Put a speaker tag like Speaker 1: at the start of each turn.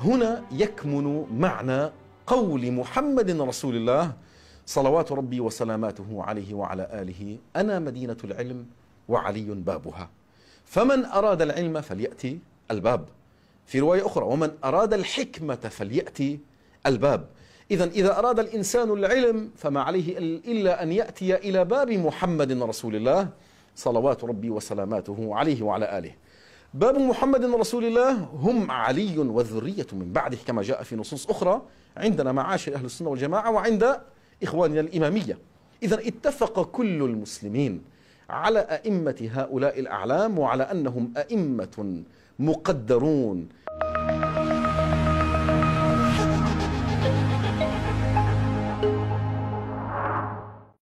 Speaker 1: هنا يكمن معنى قول محمد رسول الله صلوات ربي وسلاماته عليه وعلى آله أنا مدينة العلم وعلي بابها. فمن أراد العلم فليأتي الباب. في رواية أخرى ومن أراد الحكمة فليأتي الباب. اذا إذا أراد الإنسان العلم فما عليه إلا أن يأتي إلى باب محمد رسول الله صلوات ربي وسلاماته عليه وعلى آله. باب محمد رسول الله. هم علي والذرية من بعده كما جاء في نصوص أخرى. عندنا معاشر أهل السنة والجماعة وعند إخواننا الإمامية. إذا اتفق كل المسلمين على أئمة هؤلاء الأعلام وعلى أنهم أئمة مقدرون.